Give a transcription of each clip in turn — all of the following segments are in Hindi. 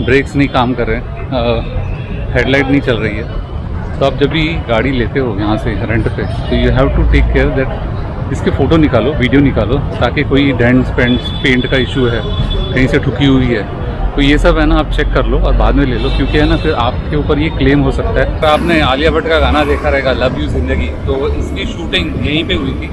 ब्रेक्स नहीं काम कर रहे हेडलाइट नहीं चल रही है। तो आप जब भी गाड़ी लेते हो यहाँ से रेंट पे तो you have to take care that इसके फ़ोटो निकालो वीडियो निकालो, ताकि कोई डेंट्स पेंट्स पेंट का इशू है, कहीं से ठुकी हुई है। तो ये सब है ना, आप चेक कर लो और बाद में ले लो, क्योंकि है ना, फिर आपके ऊपर ये क्लेम हो सकता है। तो आपने आलिया भट्ट का गाना देखा रहेगा लव यू ज़िंदगी तो इसकी शूटिंग यहीं पे हुई थी।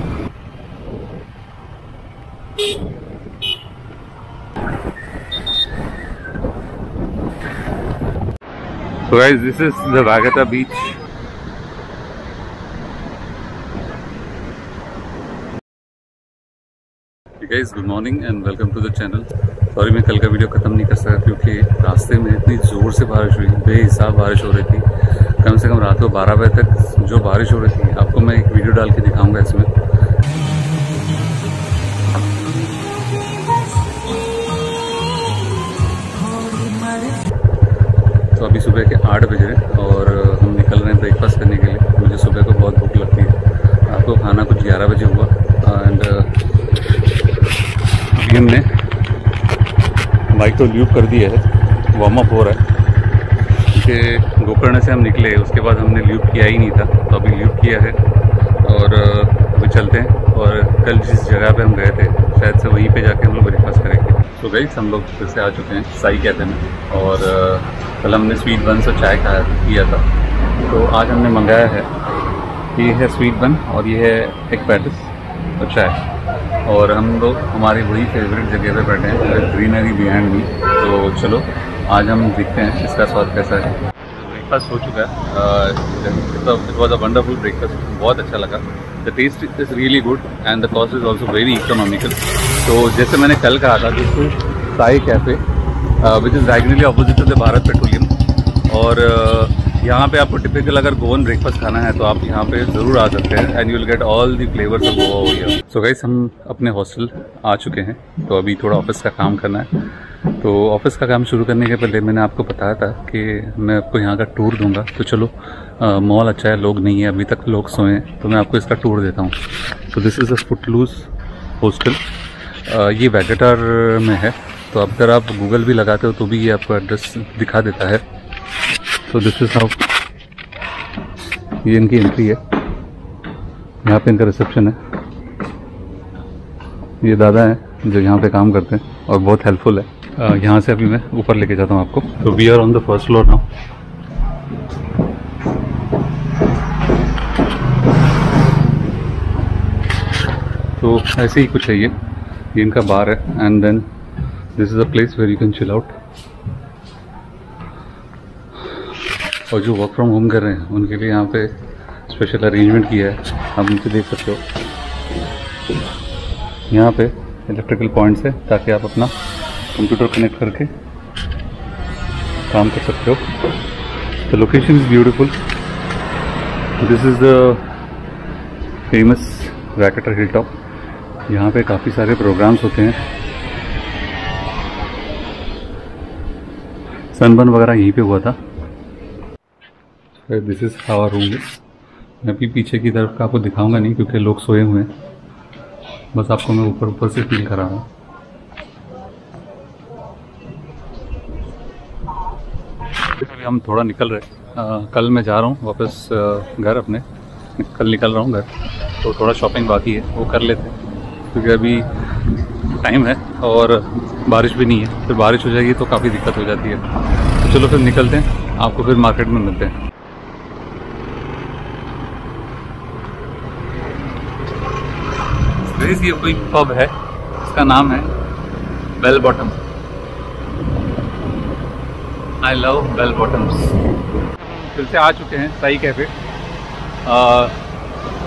So guys, this is the Vagata beach. guys good morning and welcome to the channel sorry मैं कल का वीडियो ख़त्म नहीं कर सका क्योंकि रास्ते में इतनी ज़ोर से बारिश हुई बेहिसाब बारिश हो रही थी। कम से कम रात को 12 बजे तक जो बारिश हो रही थी आपको मैं एक वीडियो डाल के दिखाऊँगा इसमें। तो अभी सुबह के आठ बज रहे हैं और हम निकल रहे हैं ब्रेकफास्ट करने के लिए। मुझे सुबह को बहुत भूख लगती है। आपको खाना कुछ ग्यारह बजे हुआ। एंड अभी हमने बाइक तो ल्यूब कर दिया है। वार्म अप हो रहा है। क्योंकि गोकर्ण से हम निकले, उसके बाद हमने ल्यूब किया ही नहीं था। तो अभी ल्यूब किया है। और अभी चलते हैं। और कल जिस जगह पे हम गए थे, शायद से वहीं पे जाके हम लोग ब्रेकफास्ट करेंगे। तो गई हम लोग फिर से आ चुके हैं। साई कहते हैं। और कल हमने स्वीट बन से चाय खाया किया था। तो आज हमने मंगाया है। ये है स्वीट बन और ये है एक पैटिस और चाय। और हम लोग हमारी वही फेवरेट जगह पे बैठे हैं ग्रीनरी बिहाइंड मी तो चलो, आज हम देखते हैं इसका स्वाद कैसा है। ब्रेकफास्ट हो चुका है। It was a wonderful breakfast बहुत अच्छा लगा। The taste is really good and the cost is also very economical तो जैसे मैंने कल कहा था is Sai cafe which is diagonally opposite to the Bharat Petroleum और यहाँ पे आपको टिपिकल अगर गोवन ब्रेकफास्ट खाना है तो आप यहाँ पे ज़रूर आ सकते हैं and you will get all the flavours of Goa over so guys हम अपने हॉस्टल आ चुके हैं। तो अभी थोड़ा ऑफ़िस का काम करना है। तो ऑफ़िस का काम शुरू करने के पहले मैंने आपको बताया था कि मैं आपको यहाँ का टूर दूँगा। तो चलो मॉल अच्छा है, लोग नहीं है, अभी तक लोग सोए हैं। तो मैं आपको इसका टूर देता हूँ। तो this is a footloose hostel ये वेगेटार में है। तो अब अगर आप गूगल भी लगाते हो तो भी ये आपको एड्रेस दिखा देता है। तो दिस इज़ हाउ ये इनकी एंट्री है। यहाँ पे इनका रिसेप्शन है। ये दादा हैं जो यहाँ पे काम करते हैं और बहुत हेल्पफुल है। यहाँ से अभी मैं ऊपर लेके जाता हूँ आपको। तो we are on the first floor now तो ऐसे ही कुछ है ये। ये इनका बार है। And then this is a place where you can chill out और जो वर्क फ्रॉम होम कर रहे हैं, उनके लिए यहाँ पे स्पेशल अरेंजमेंट किया है। आप नीचे देख सकते हो। यहाँ पे इलेक्ट्रिकल पॉइंट्स है, ताकि आप अपना कंप्यूटर कनेक्ट करके काम कर सकते हो। The location is beautiful this is the famous रैकेटर hill top यहाँ पे काफ़ी सारे प्रोग्राम्स होते हैं। सनबर्न वगैरह यहीं पे हुआ था। दिस इज़ हावर रूम मैं अभी पीछे की तरफ़ का आपको दिखाऊँगा नहीं क्योंकि लोग सोए हुए हैं। बस आपको मैं ऊपर ऊपर से फील करा रहा हूँ। अभी हम थोड़ा निकल रहे आ, कल मैं जा रहा हूँ वापस घर अपने। कल निकल रहा हूँ घर। तो थोड़ा शॉपिंग बाकी है वो कर लेते हैं। क्योंकि अभी टाइम है और बारिश भी नहीं है। फिर बारिश हो जाएगी तो काफ़ी दिक्कत हो जाती है। तो चलो फिर निकलते हैं। आपको फिर मार्केट में मिलते हैं। ये कोई पब है, इसका नाम है bell bottom I love bell bottoms फिर से आ चुके हैं साई कैफ़े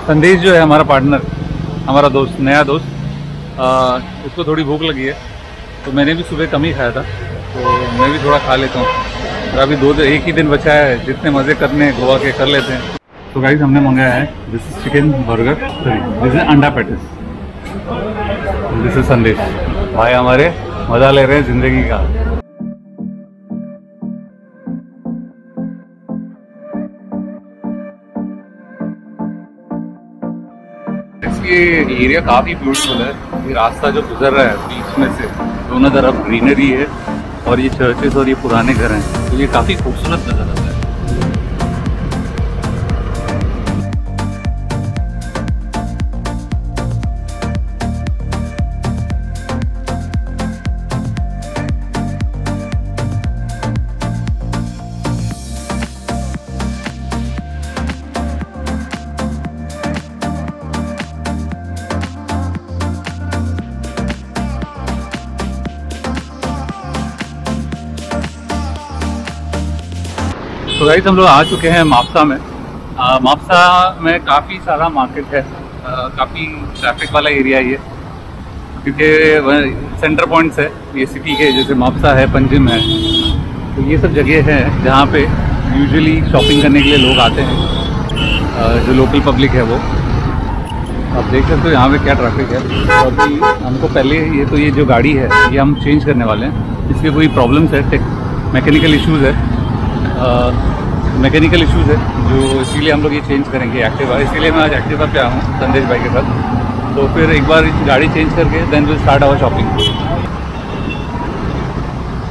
संदेश जो है हमारा पार्टनर हमारा दोस्त, नया दोस्त। उसको थोड़ी भूख लगी है तो मैंने भी सुबह कम ही खाया था तो मैं भी थोड़ा खा लेता हूँ। तो अभी दो एक ही दिन बचा है, जितने मज़े करने, गोवा के कर लेते हैं। तो गाइस हमने मंगाया है this is chicken burger sorry this is अंडा पैटिस दिस इज़ संदेश भाई हमारे मज़ा ले रहे हैं ज़िंदगी का। ये एरिया काफ़ी ब्यूटीफुल है। ये रास्ता जो गुजर रहा है बीच में से, दोनों तरफ़ ग्रीनरी है और ये चर्चेस और ये पुराने घर हैं। तो ये काफ़ी खूबसूरत नज़र आता है। गाइस हम लोग आ चुके हैं मापसा में। मापसा में काफ़ी सारा मार्केट है। काफ़ी ट्रैफ़िक वाला एरिया ये क्योंकि सेंटर पॉइंट्स है, ये सिटी के, जैसे मापसा है, पंजिम है। तो ये सब जगह है जहाँ पे यूजुअली शॉपिंग करने के लिए लोग आते हैं। जो लोकल पब्लिक है वो। आप देख सकते हो यहाँ पे क्या ट्रैफ़िक है। और हमको पहले ये तो ये जो गाड़ी है, ये हम चेंज करने वाले हैं। इसके कोई प्रॉब्लम्स है मैकेनिकल इश्यूज़ है। मैकेनिकल इश्यूज़ है, जो इसीलिए हम लोग ये चेंज करेंगे एक्टिवा इसीलिए मैं आज एक्टिवा पे आया हूँ, संदेश भाई के साथ तो फिर एक बार गाड़ी चेंज करके then will start our shopping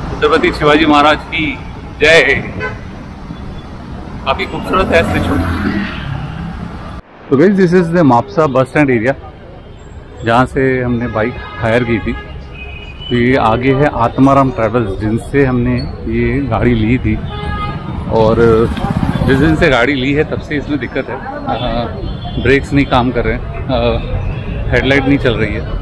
Chhatrapati Shivaji Maharaj की जय। काफ़ी खूबसूरत है स्टेचू तो गई this is the Mapusa bus stand area जहाँ से हमने बाइक हायर की थी। तो ये आगे है आत्माराम ट्रैवल्स जिनसे हमने ये गाड़ी ली थी। और जिस दिन से गाड़ी ली है, तब से इसमें दिक्कत है। ब्रेक्स नहीं काम कर रहे हैं। हेडलाइट नहीं चल रही है।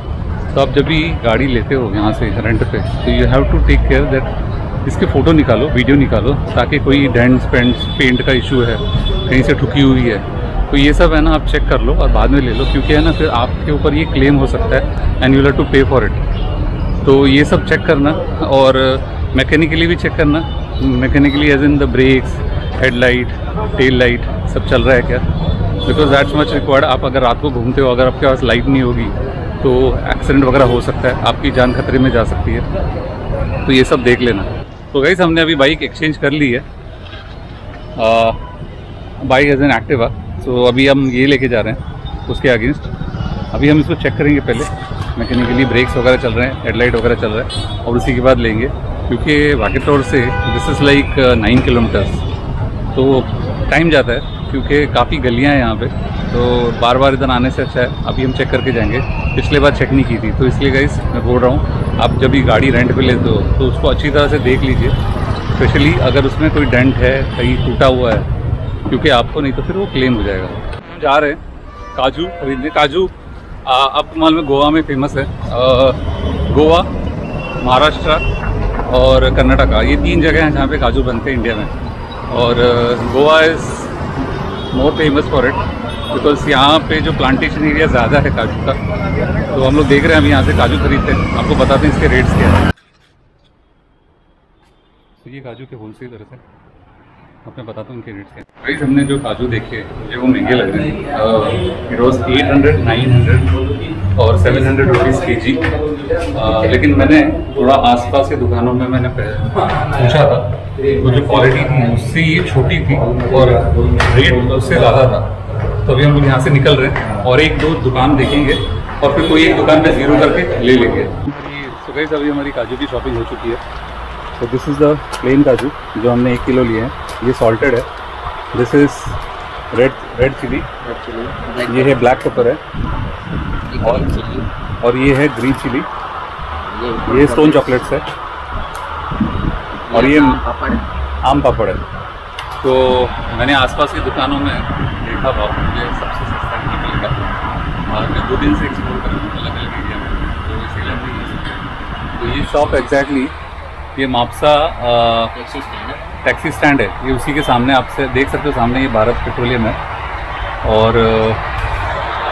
तो आप जब भी गाड़ी लेते हो यहाँ से, रेंट पे तो you have to take care that इसके फ़ोटो निकालो वीडियो निकालो, ताकि कोई डेंट्स पेंट्स पेंट का इशू है, कहीं से ठुकी हुई है। तो ये सब है ना, आप चेक कर लो और बाद में ले लो, क्योंकि है ना, फिर आपके ऊपर ये क्लेम हो सकता है and you have to pay for it तो ये सब चेक करना और मैकेनिकली भी चेक करना। Mechanically as in the brakes headlight tail light सब चल रहा है क्या? बिकॉज़ दैट्स मच रिक्वायर्ड आप अगर रात को घूमते हो, अगर आपके पास लाइट नहीं होगी तो एक्सीडेंट वगैरह हो सकता है, आपकी जान खतरे में जा सकती है। तो ये सब देख लेना। तो गई हमने अभी बाइक एक्सचेंज कर ली है। Bike as an Activa so अभी हम ये लेके जा रहे हैं, उसके अगेंस्ट अभी हम इसको चेक करेंगे पहले। मैकेनिकली ब्रेक्स वगैरह चल रहे हैं हेडलाइट वगैरह चल रहा है, और उसी के बाद लेंगे। क्योंकि वाकेटोर से this is like nine kilometres तो टाइम जाता है क्योंकि काफ़ी गलियाँ हैं यहाँ पे। तो बार बार इधर आने से अच्छा है। अभी हम चेक करके जाएँगे। पिछले बार चेक नहीं की थी। तो इसलिए गाइस मैं बोल रहा हूँ आप जब भी गाड़ी रेंट पे लेते हो तो उसको अच्छी तरह से देख लीजिए। स्पेशली अगर उसमें कोई डेंट है कहीं टूटा हुआ है क्योंकि आपको नहीं तो फिर वो क्लेम हो जाएगा। हम जा रहे हैं काजू खरीदने। काजू आ, अब माल में गोवा में फ़ेमस है। गोवा महाराष्ट्र। और कर्नाटका, ये तीन जगह हैं जहाँ पे काजू बनते हैं इंडिया में। और Goa is more famous for it because यहाँ पे जो प्लांटेशन एरिया ज़्यादा है काजू का तो हम लोग देख रहे हैं अभी यहाँ से काजू खरीदते हैं। आपको बताते हैं इसके रेट्स क्या है। तो ये काजू के होल सेलर है मैं बताता हूँ उनके रेट्स क्या प्राइस हमने जो काजू देखे मुझे वो महँगे लग रहे हैं। Was eight hundred nine hundred और सेवन हंड्रेड रुपीज़ के जी लेकिन मैंने थोड़ा आसपास के दुकानों में मैंने पूछा था तो जो क्वालिटी थी, उससे ये छोटी थी और रेट उससे ज़्यादा था। तो अभी हम लोग यहाँ से निकल रहे हैं और एक दो दुकान देखेंगे और फिर कोई एक दुकान पे ज़ीरो करके ले लेंगे। तो गई अभी हमारी काजू की शॉपिंग हो चुकी है। तो दिस इज़ द प्लेन काजू जो हमने एक किलो लिए हैं। ये सॉल्टेड है। This is red red chilli ये है ब्लैक पेपर है। और चिली और ये है ग्रीन चिली ये स्टोन चॉकलेट्स है और ये आम पापड़. है. तो मैंने आसपास की दुकानों में देखा भाव मुझे सबसे सस्ता नहीं मिलेगा और मैं दो दिन से एक्सप्लोर कर रहा हूँ अलग अलग एरिया में तो इसीलिए। तो ये शॉप एग्जैक्टली ये मापसा टैक्सी स्टैंड है. ये उसी के सामने आपसे देख सकते हो सामने ये भारत पेट्रोलियम है. और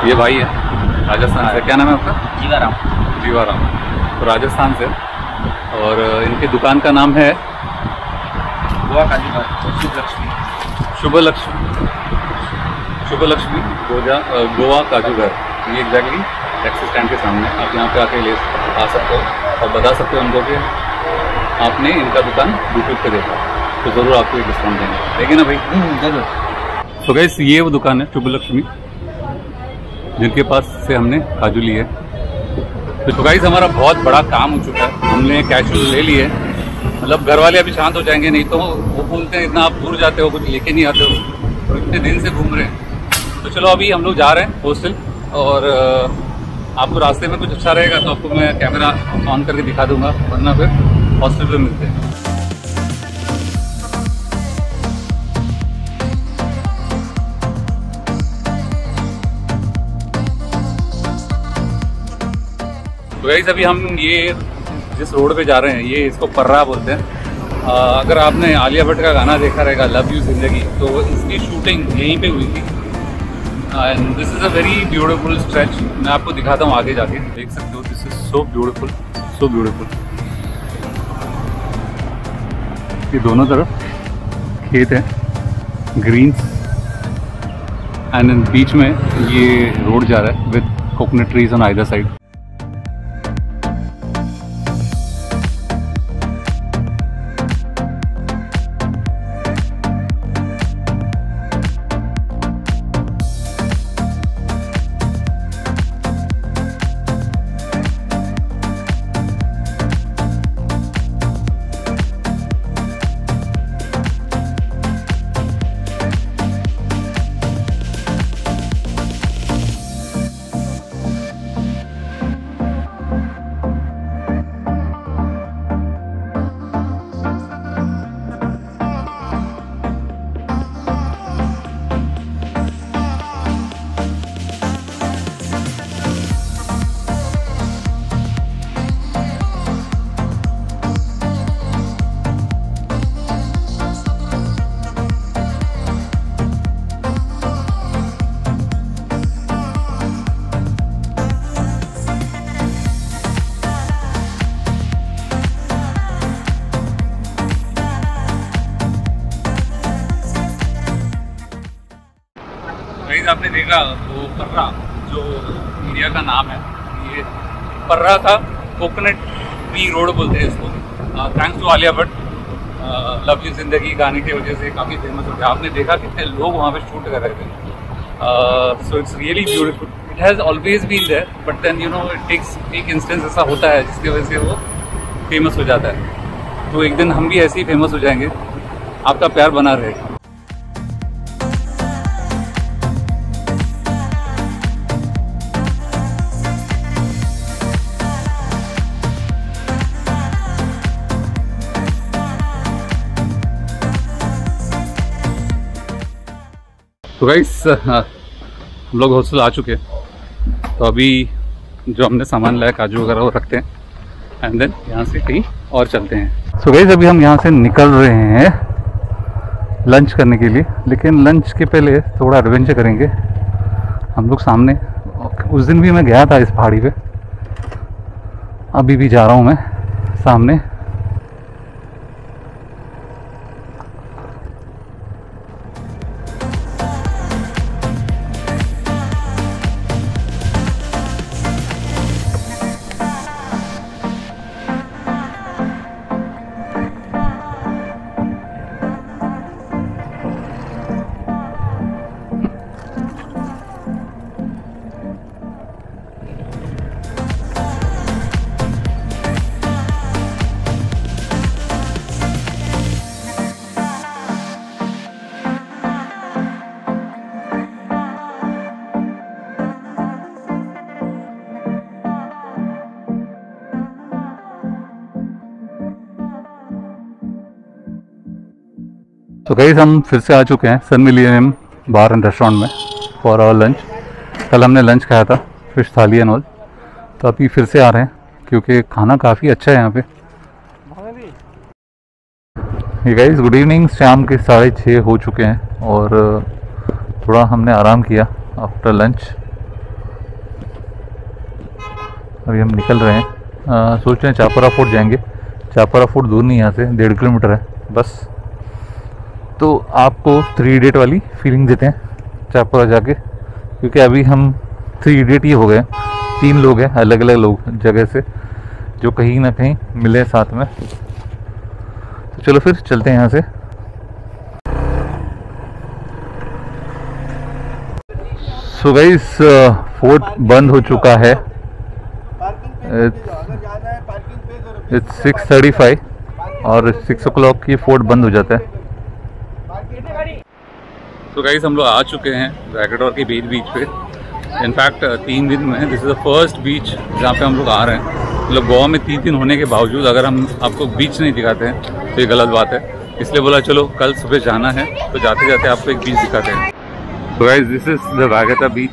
ये भाई है। राजस्थान से। क्या नाम है आपका? जीवाराम। जीवाराम। तो राजस्थान से। और इनकी दुकान का नाम है? गोवा कालीबाग शुभ लक्ष्मी शुभ लक्ष्मी शुभ लक्ष्मी गोजा गोवा काजू घर ये एग्जैक्टली टैक्सी स्टैंड के सामने। आप यहाँ पे आके ले आ सकते हो और बता सकते हो उनको कि आपने इनका दुकान यूट्यूब पे देखा। तो ज़रूर आपको एक डिस्काउंट देंगे। देखिए ना भाई? ज़रूर। तो गैस ये वो दुकान है शुभ लक्ष्मी जिनके पास से हमने काजू लिए। तो गाइस हमारा बहुत बड़ा काम हो चुका है। हमने कैशू ले लिए। मतलब घर वाले अभी शांत हो जाएँगे, नहीं तो वो बोलते हैं, इतना आप दूर जाते हो, कुछ लेके नहीं आते हो। और इतने दिन से घूम रहे हैं। तो चलो, अभी हम लोग जा रहे हैं हॉस्टल और आपको रास्ते में कुछ अच्छा रहेगा तो आपको मैं कैमरा ऑन करके दिखा दूँगा, वरना फिर हॉस्टल पर मिलते हैं। गाइस अभी हम ये जिस रोड पे जा रहे हैं ये इसको पर्रा बोलते हैं। आ, अगर आपने आलिया भट्ट का गाना देखा रहेगा लव यू ज़िंदगी तो इसकी शूटिंग यहीं पे हुई थी। And this is a very beautiful stretch मैं आपको दिखाता हूँ आगे जाके। देख सकते हो this is so beautiful so beautiful ये दोनों तरफ़ खेत है ग्रीन्स एंड बीच में ये रोड जा रहा है with coconut trees on either side देखा वो पर्रा, जो एरिया का नाम है, ये पर्रा था, कोकोनट ट्री रोड बोलते हैं इसको। Thanks to Alia Bhatt love you Zindagi गाने की वजह से काफ़ी फ़ेमस हो गया। आपने देखा कितने लोग वहाँ पे शूट कर रहे थे। So it's really beautiful it has always been there but then you know it takes एक इंस्टेंस ऐसा होता है, जिसकी वजह से वो फ़ेमस हो जाता है। तो एक दिन हम भी ऐसे ही फ़ेमस हो जाएँगे। आपका प्यार बना रहेगा तो गाइस हम लोग हॉस्टल आ चुके हैं। तो अभी जो हमने सामान लाया, काजू वगैरह, वो रखते हैं। एंड देन यहाँ से कहीं और चलते हैं। सो गाइस अभी हम यहाँ से निकल रहे हैं लंच करने के लिए। लेकिन लंच के पहले थोड़ा एडवेंचर करेंगे। हम लोग सामने, उस दिन भी मैं गया था इस पहाड़ी पे। अभी भी जा रहा हूँ मैं सामने। तो गई हम फिर से आ चुके हैं सन मिलियम बार एंड रेस्टोरेंट में फॉर आवर लंच कल हमने लंच खाया था फ़िश थाली एंड ऑल तो अभी फिर से आ रहे हैं क्योंकि खाना काफ़ी अच्छा है यहाँ पे। ये गाइस गुड इवनिंग शाम के साढ़े छः हो चुके हैं और थोड़ा हमने आराम किया आफ्टर लंच अभी हम निकल रहे हैं। आ, सोच रहे हैं चापरा फोर्ट जाएँगे। चापरा फोर्ट दूर नहीं यहाँ से डेढ़ किलोमीटर है। बस। तो आपको थ्री इडियट वाली फीलिंग देते हैं चापरा जाके। क्योंकि अभी हम थ्री इडियट ही हो गए तीन लोग हैं अलग अलग लोग, जगह से, जो कहीं ना कहीं मिले साथ में। तो चलो फिर चलते हैं यहाँ से। सो गाइस फोर्ट बंद हो चुका है। इट्स सिक्स थर्टी फाइव और सिक्स ओ क्लॉक ये फोर्ट बंद हो जाता है। तो गाइस हम लोग आ चुके हैं वैकेटोर के बीच बीच पे। इनफैक्ट तीन दिन में this is the first beach जहाँ पे हम लोग आ रहे हैं। मतलब गोवा में तीन दिन होने के बावजूद अगर हम आपको बीच नहीं दिखाते हैं तो ये गलत बात है। इसलिए बोला, चलो, कल सुबह जाना है। तो जाते जाते आपको एक बीच दिखाते हैं। तो गाइस दिस इज़ द वागता बीच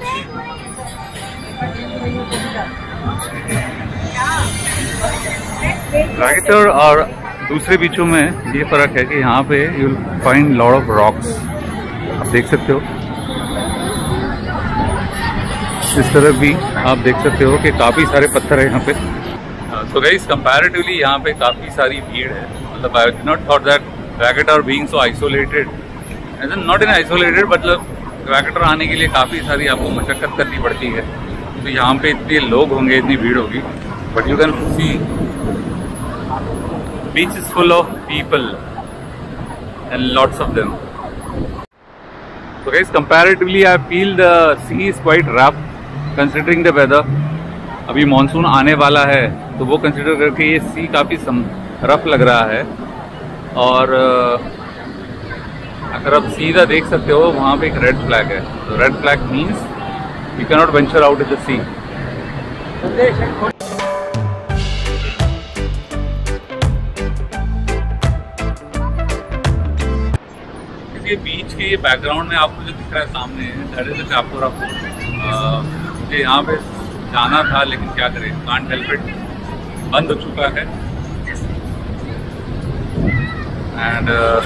वागेटर और दूसरे बीचों में ये फ़र्क है कि यहाँ पे you find lord of rocks आप देख सकते हो। इस तरफ़ भी आप देख सकते हो कि काफ़ी सारे पत्थर है यहाँ पे। तो गाइस कंपैरेटिवली यहाँ पे काफ़ी सारी भीड़ है। मतलब I not thought that Vagator being so isolated as an not in isolated मतलब वैकेटर आने के लिए काफ़ी सारी आपको मशक्क़त करनी पड़ती है। तो यहाँ पे इतने लोग होंगे, इतनी भीड़ होगी। But you can see beach is full of people and lots of them So guys, comparatively I feel the sea is quite rough considering the weather. अभी मानसून आने वाला है तो वो कंसिडर करके ये सी काफ़ी रफ लग रहा है। और अगर आप सीधा देख सकते हो वहाँ पे एक रेड फ्लैग है। तो red flag means you cannot venture out in the sea के ये बैकग्राउंड में आपको जो दिख रहा है सामने दैट इज़ चापोरा मुझे यहाँ पे जाना था लेकिन क्या करें? कांट हेल्प इट बंद हो चुका है। एंड uh,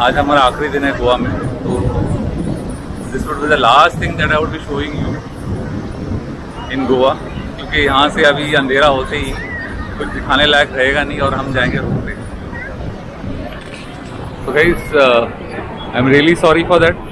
आज हमारा आखिरी दिन है गोवा में तो this would be the last thing that I would be showing you in Goa क्योंकि यहाँ से अभी अंधेरा होते ही कुछ दिखाने लायक रहेगा नहीं और हम जाएँगे रूम पे। Guys, uh, I'm really sorry for that.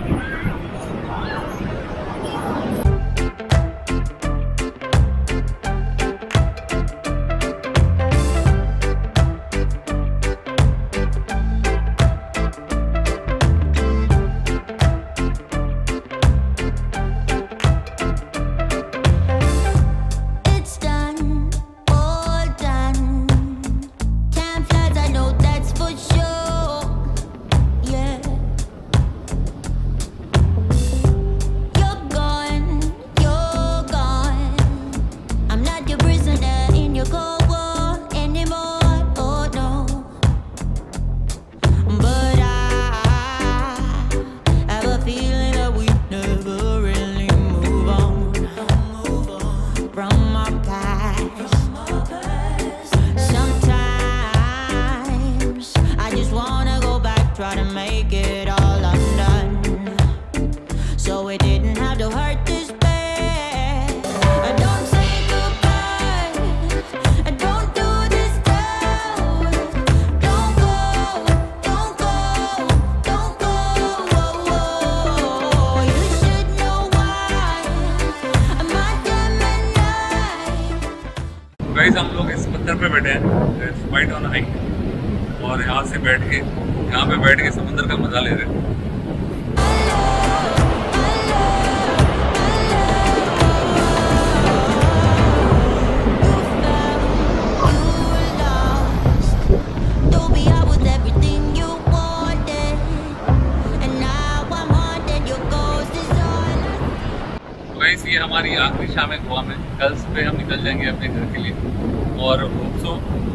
शाम है गोवा में कल सुबह हम निकल जाएँगे अपने घर के लिए। और होप्सो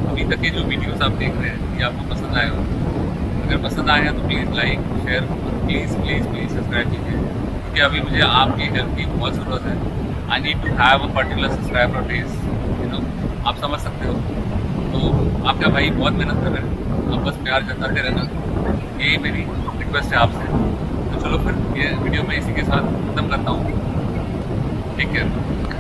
अभी तक के जो वीडियोस आप देख रहे हैं, ये आपको पसंद आए हो अगर पसंद आए हैं तो please like share please please please subscribe कीजिए। क्योंकि अभी मुझे आपकी हेल्प की बहुत ज़रूरत है। I need to have a particular subscriber base you know आप समझ सकते हो। तो आपका भाई बहुत मेहनत कर रहे हैं। आप बस प्यार जताते रहना। यही मेरी रिक्वेस्ट है आपसे। तो चलो फिर, ये वीडियो मैं इसी के साथ खत्म करता हूँ। Take care